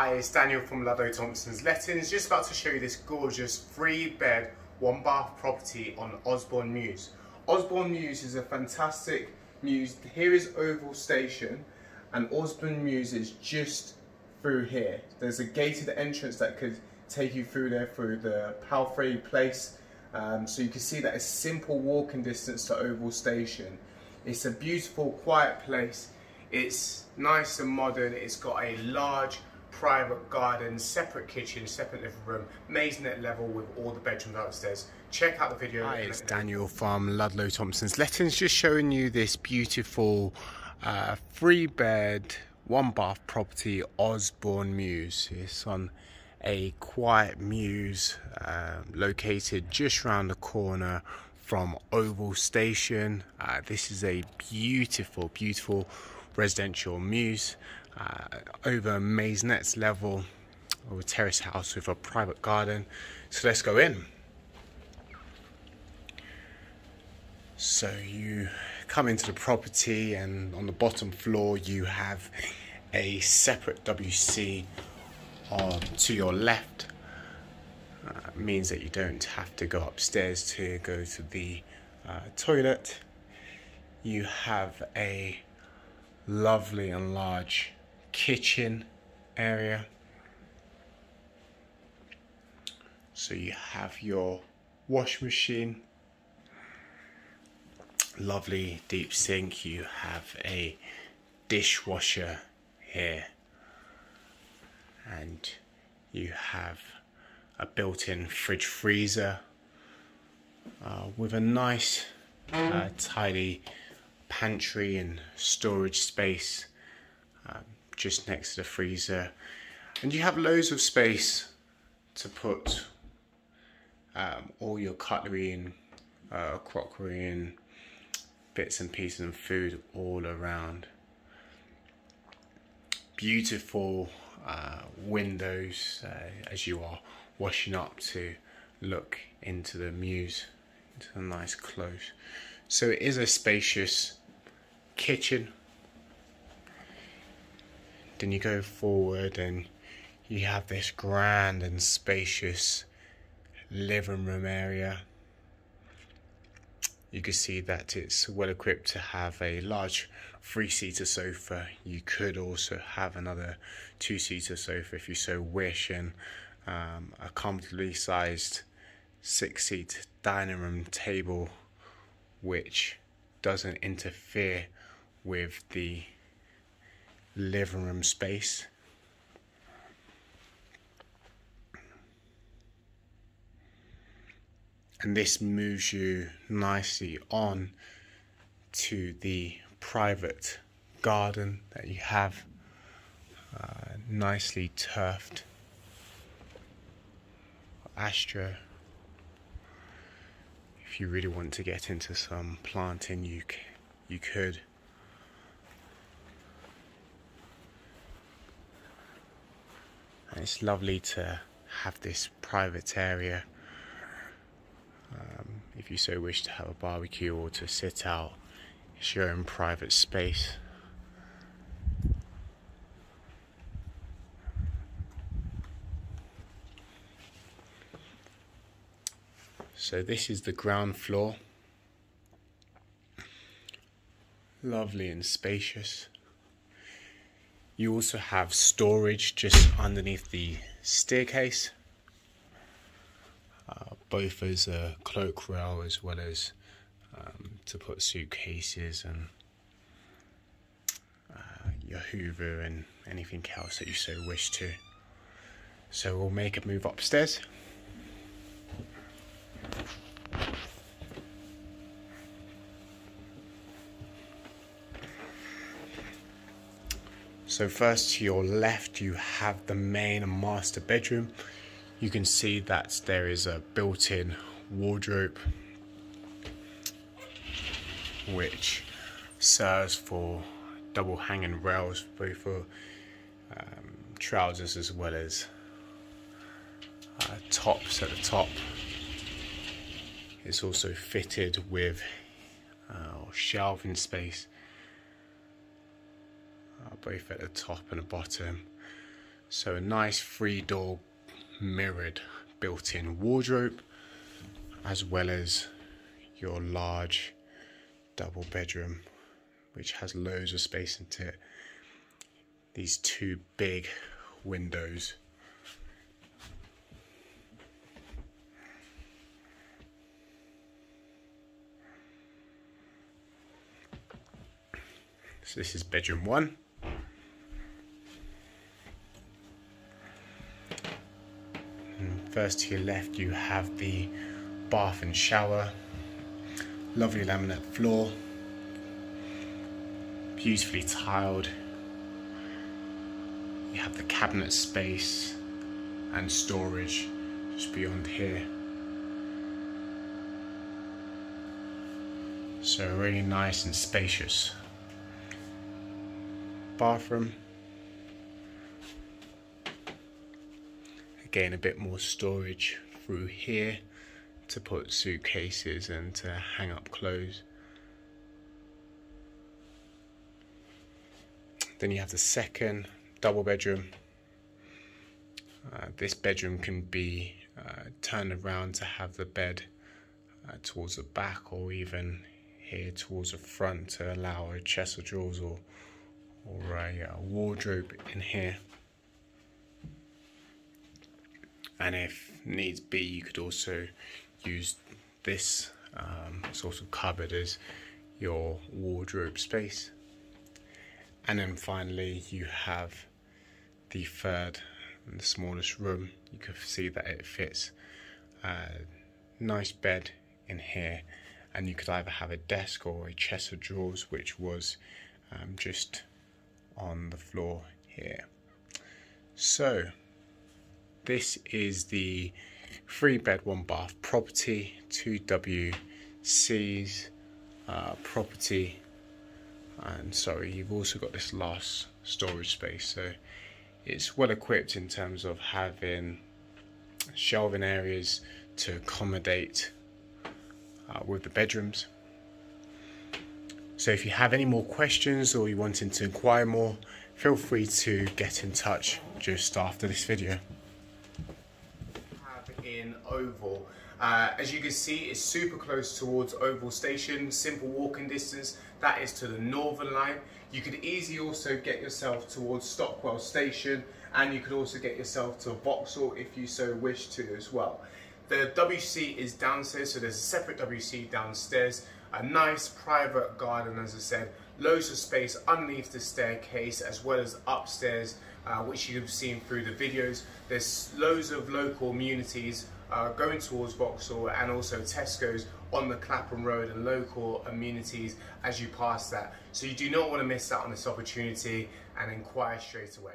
Hi, it's Daniel from Ludlow Thompson's Lettings, just about to show you this gorgeous three bed, one bath property on Usborne Mews. Usborne Mews is a fantastic mews. Here is Oval Station and Usborne Mews is just through here. There's a gated entrance that could take you through there through the Palfrey Place. Um, so you can see that it's simple walking distance to Oval Station. It's a beautiful, quiet place. It's nice and modern. It's got a large private garden, separate kitchen, separate living room, maisonette level with all the bedrooms upstairs. Check out the video. Hi, it's Daniel from Ludlow Thompson's Lettings, just showing you this beautiful uh, three bed, one bath property, Usborne Mews. It's on a quiet mews uh, located just around the corner from Oval Station. Uh, this is a beautiful, beautiful residential mews uh, over maisonettes level or a terrace house with a private garden. So let's go in. So you come into the property and on the bottom floor you have a separate WC on to your left. Uh, means that you don't have to go upstairs to go to the uh, toilet. You have a lovely and large kitchen area. So you have your wash machine, lovely deep sink. You have a dishwasher here, and you have a built-in fridge freezer uh, with a nice, uh, tidy pantry and storage space um, just next to the freezer. And you have loads of space to put um, all your cutlery and uh, crockery and bits and pieces and food all around. Beautiful uh, windows uh, as you are washing up to look into the mews, into a nice close. So it is a spacious kitchen then you go forward and you have this grand and spacious living room area. You can see that it's well equipped to have a large three seater sofa. You could also have another two seater sofa if you so wish, and um, a comfortably sized six seat dining room table, which doesn't interfere with the living room space. And this moves you nicely on to the private garden that you have, uh, nicely turfed. Astra. If you really want to get into some planting, you you could. It's lovely to have this private area um, if you so wish to have a barbecue or to sit out. It's your own private space. So this is the ground floor. Lovely and spacious you also have storage just underneath the staircase, uh, both as a cloak rail as well as um, to put suitcases and uh, your hoover and anything else that you so wish to. So we'll make a move upstairs. So first to your left you have the main and master bedroom. You can see that there is a built-in wardrobe which serves for double hanging rails both for um, trousers as well as uh, tops at the top. It's also fitted with uh, shelving space both at the top and the bottom So a nice three door mirrored built-in wardrobe as well as your large double bedroom which has loads of space into it. These two big windows. So this is bedroom one. And first to your left you have the bath and shower. Lovely laminate floor. Beautifully tiled. You have the cabinet space and storage just beyond here. So really nice and spacious bathroom. Again, a bit more storage through here to put suitcases and to hang up clothes. Then you have the second double bedroom. Uh, this bedroom can be uh, turned around to have the bed uh, towards the back or even here towards the front to allow a chest of drawers or or a uh, wardrobe in here. And if needs be, you could also use this um, sort of cupboard as your wardrobe space. And then finally, you have the third and the smallest room. You can see that it fits a nice bed in here, and you could either have a desk or a chest of drawers, which was um, just on the floor here. So this is the three bed one bath property 2WC's uh, property. And sorry you've also got this last storage space. So it's well equipped in terms of having shelving areas to accommodate uh, with the bedrooms. So if you have any more questions or you're wanting to inquire more, feel free to get in touch just after this video. In Oval. Uh, as you can see, it's super close towards Oval Station, simple walking distance. That is to the Northern Line. You could easily also get yourself towards Stockwell Station and you could also get yourself to Vauxhall if you so wish to as well. The WC is downstairs, so there's a separate WC downstairs a nice private garden as I said loads of space underneath the staircase as well as upstairs uh, which you've seen through the videos. There's loads of local amenities uh, going towards Vauxhall and also Tesco's on the Clapham Road and local amenities as you pass that. So you do not want to miss out on this opportunity and inquire straight away